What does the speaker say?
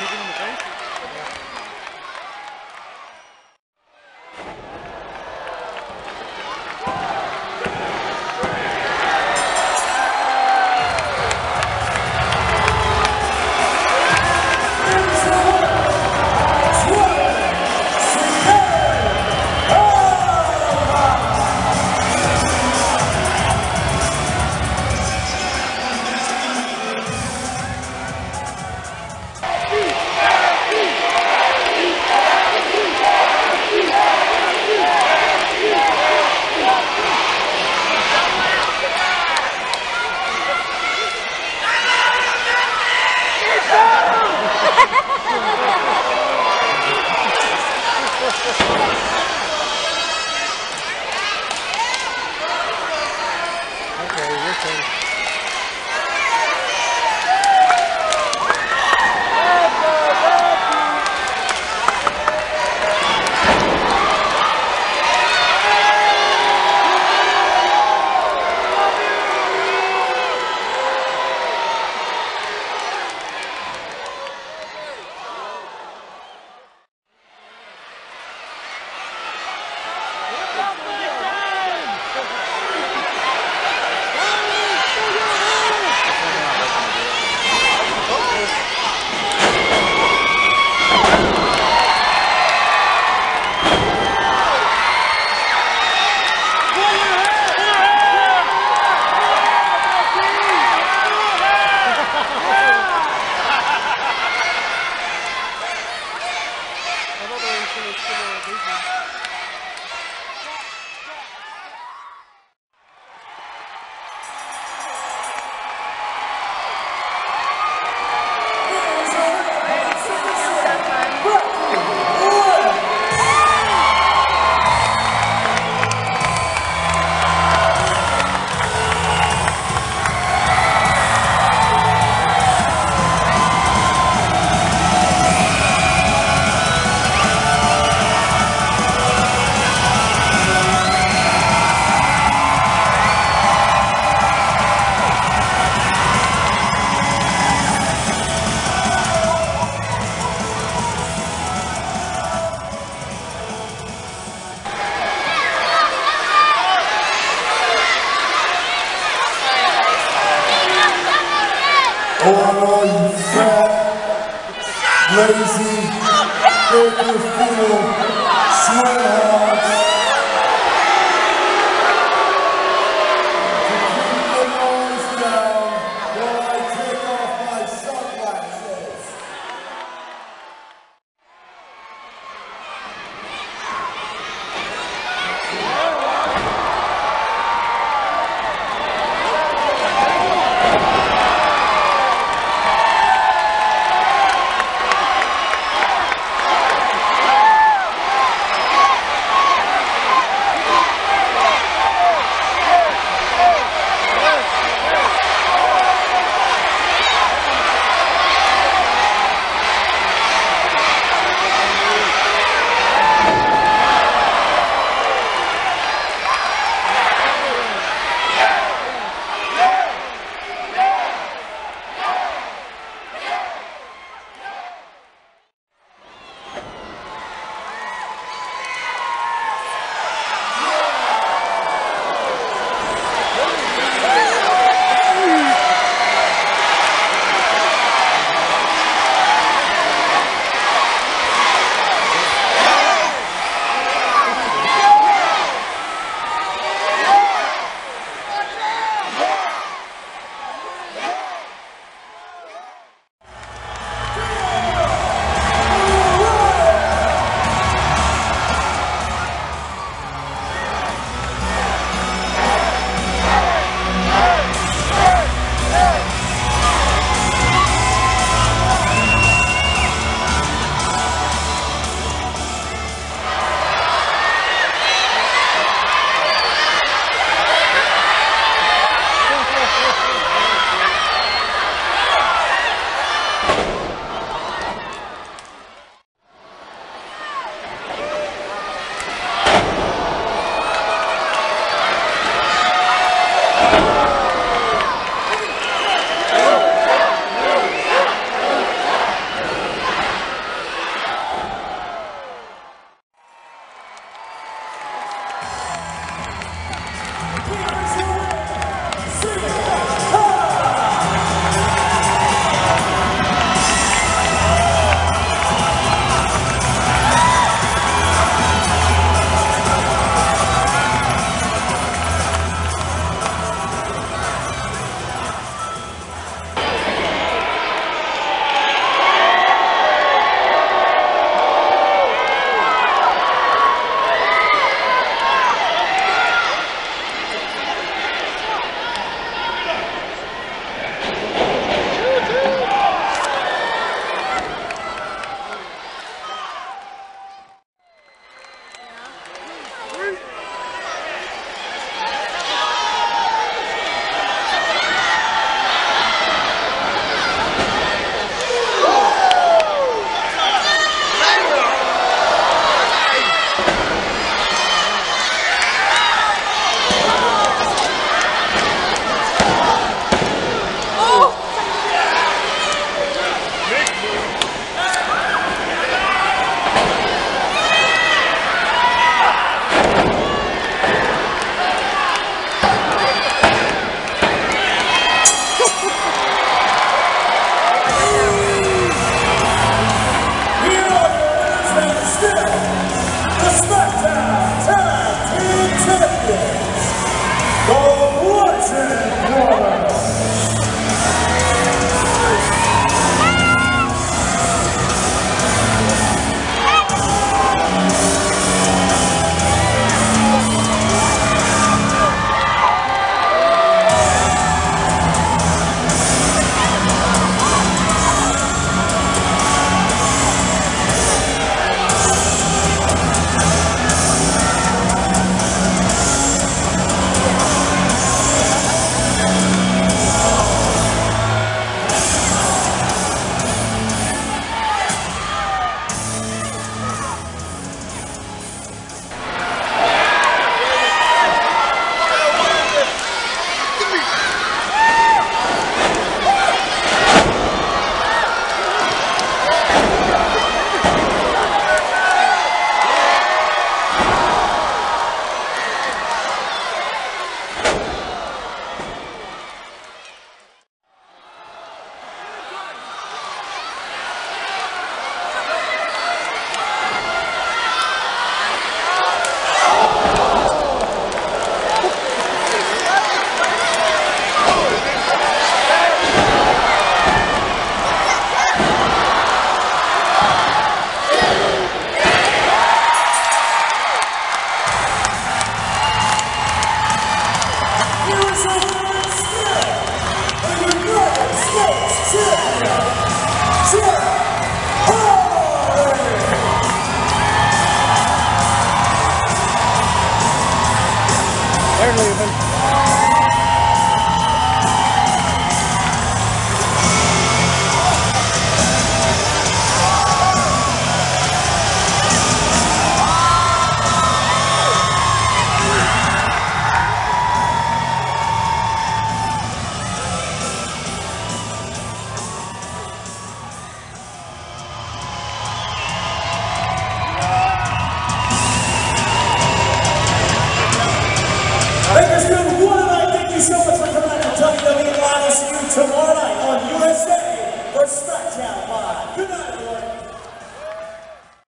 You're no meu the? Entertainment. pelo, pelo beisebol. You fat, lazy, Baker Field, sweathearts. To Joseph Smith, the United States Champion.